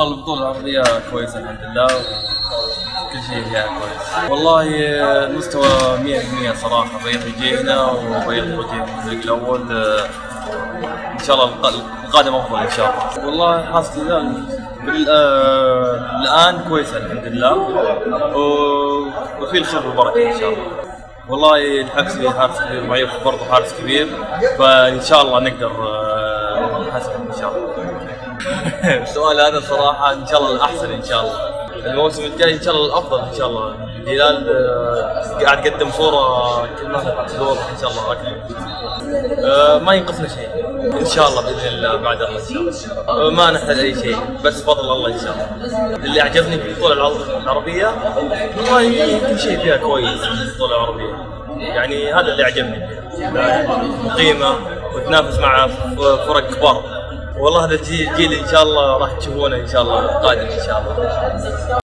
والله البطولة العربية كويسة الحمد لله. كل شيء فيها كويس. والله المستوى 100% صراحة بيض يجينا وبيض يجينا الفريق الأول. إن شاء الله الق- القادم أفضل إن شاء الله. والله آه، الآن كويسة الحمد لله. وفي الخير والبركة إن شاء الله. والله الحبسي حارس كبير معيط برضه حارس كبير. فإن شاء الله نقدر آه، نحسن إن شاء الله. السؤال هذا صراحة إن شاء الله الأحسن إن شاء الله. الموسم الجاي إن شاء الله الأفضل إن شاء الله. الهلال آه، قاعد يقدم صورة كلها دور إن شاء الله أكثر آه، ما ينقصنا شيء. إن شاء الله بإذن الله بعد الله إن شاء الله. آه، ما نحتاج أي شيء. بس فضل الله إن شاء الله. اللي أعجبني في البطولة العرب- العربية والله كل شيء فيها كويس في البطولة العربية يعني هذا اللي أعجبني. فيها مقيمة وتنافس مع فرق كبار. والله هذا الجيل جيل إن شاء الله راح تشوفونه إن شاء الله قادم إن شاء الله.